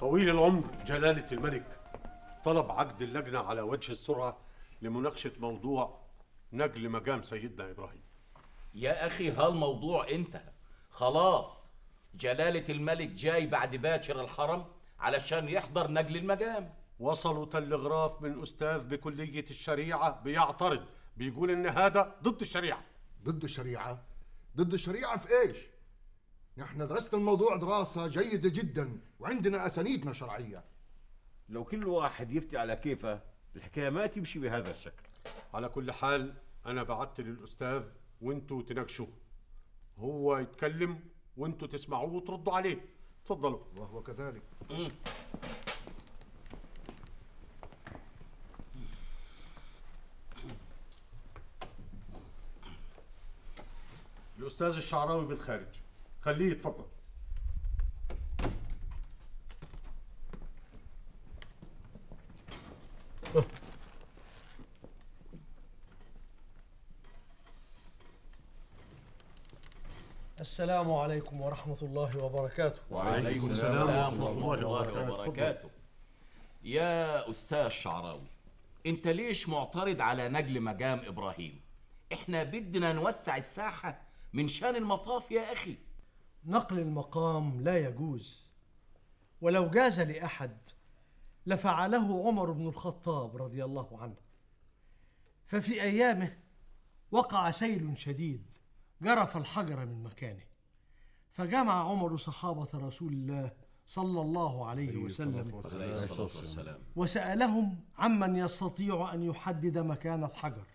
طويل العمر جلالة الملك طلب عقد اللجنة على وجه السرعة لمناقشة موضوع نقل مقام سيدنا إبراهيم. يا أخي هالموضوع انتهى. خلاص جلالة الملك جاي بعد باكر الحرم علشان يحضر نقل المقام. وصلوا تلغراف من أستاذ بكلية الشريعة بيعترض بيقول إن هذا ضد الشريعة. ضد الشريعة؟ ضد الشريعة في إيش؟ نحن درسنا الموضوع دراسة جيدة جدا وعندنا أسانيدنا شرعية. لو كل واحد يفتي على كيفه الحكاية ما تمشي بهذا الشكل. على كل حال أنا بعت للأستاذ وانتوا تناقشوه. هو يتكلم وانتوا تسمعوه وتردوا عليه. تفضلوا. وهو كذلك. الأستاذ الشعراوي بالخارج. خليه يتفضل. السلام عليكم ورحمة الله وبركاته. وعليكم السلام ورحمة الله وبركاته. يا أستاذ شعراوي أنت ليش معترض على نقل مقام إبراهيم؟ إحنا بدنا نوسع الساحة من شان المطاف يا أخي. نقل المقام لا يجوز. ولو جاز لأحد لفعله عمر بن الخطاب رضي الله عنه. ففي أيامه وقع سيل شديد جرف الحجر من مكانه. فجمع عمر صحابة رسول الله صلى الله عليه وسلم وسألهم عمن يستطيع أن يحدد مكان الحجر.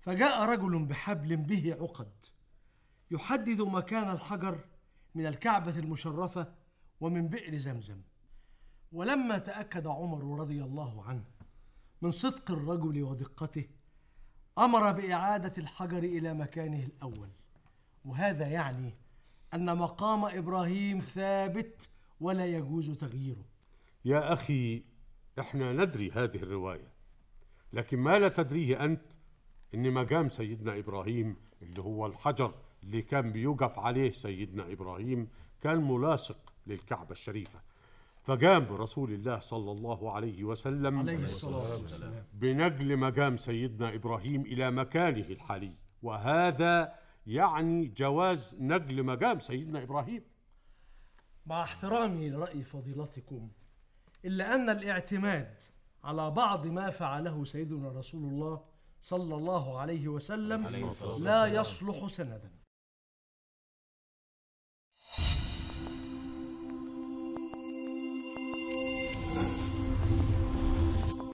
فجاء رجل بحبل به عقد. يحدد مكان الحجر من الكعبة المشرفة ومن بئر زمزم. ولما تأكد عمر رضي الله عنه من صدق الرجل ودقته أمر بإعادة الحجر إلى مكانه الأول. وهذا يعني أن مقام إبراهيم ثابت ولا يجوز تغييره. يا أخي إحنا ندري هذه الرواية لكن ما لا تدريه أنت إن مقام سيدنا إبراهيم اللي هو الحجر اللي كان بيوقف عليه سيدنا إبراهيم كان ملاصق للكعبة الشريفة. فقام رسول الله صلى الله عليه وسلم عليه الصلاة والسلام. بنقل مقام سيدنا إبراهيم إلى مكانه الحالي. وهذا يعني جواز نقل مقام سيدنا إبراهيم. مع احترامي لرأي فضيلتكم إلا أن الاعتماد على بعض ما فعله سيدنا رسول الله صلى الله عليه وسلم لا يصلح سندا.